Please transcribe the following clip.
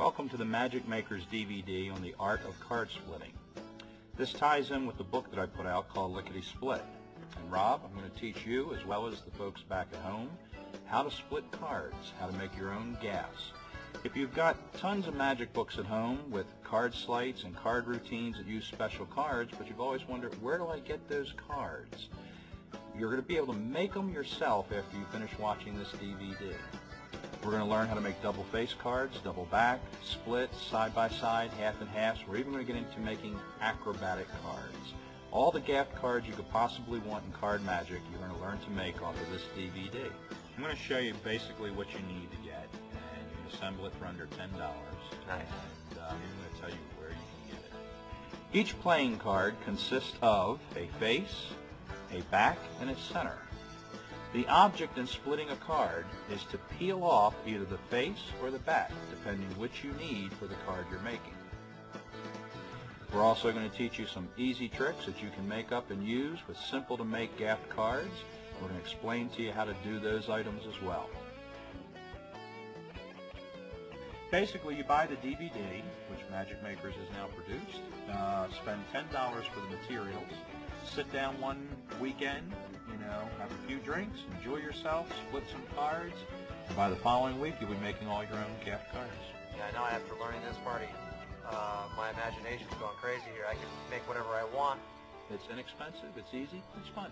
Welcome to the Magic Makers DVD on the art of card splitting. This ties in with the book that I put out called Lickety Split. And Rob, I'm going to teach you, as well as the folks back at home, how to split cards, how to make your own gaffs. If you've got tons of magic books at home with card sleights and card routines that use special cards, but you've always wondered, where do I get those cards? You're going to be able to make them yourself after you finish watching this DVD. We're going to learn how to make double face cards, double back, split, side by side, half and halves. We're even going to get into making acrobatic cards. All the gaff cards you could possibly want in Card Magic, you're going to learn to make off of this DVD. I'm going to show you basically what you need to get, and you can assemble it for under $10. Nice. And uh, I'm going to tell you where you can get it. Each playing card consists of a face, a back, and a center. The object in splitting a card is to peel off either the face or the back, depending which you need for the card you're making. We're also going to teach you some easy tricks that you can make up and use with simple to make gaffed cards. We're going to explain to you how to do those items as well. Basically, you buy the DVD, which Magic Makers has now produced, uh, spend $10 for the materials, sit down one weekend, you know, have a few drinks, enjoy yourself, split some cards, and by the following week you'll be making all your own gaffed cards. Yeah, I know after learning this party, uh, my imagination's going crazy here. I can make whatever I want. It's inexpensive, it's easy, it's fun.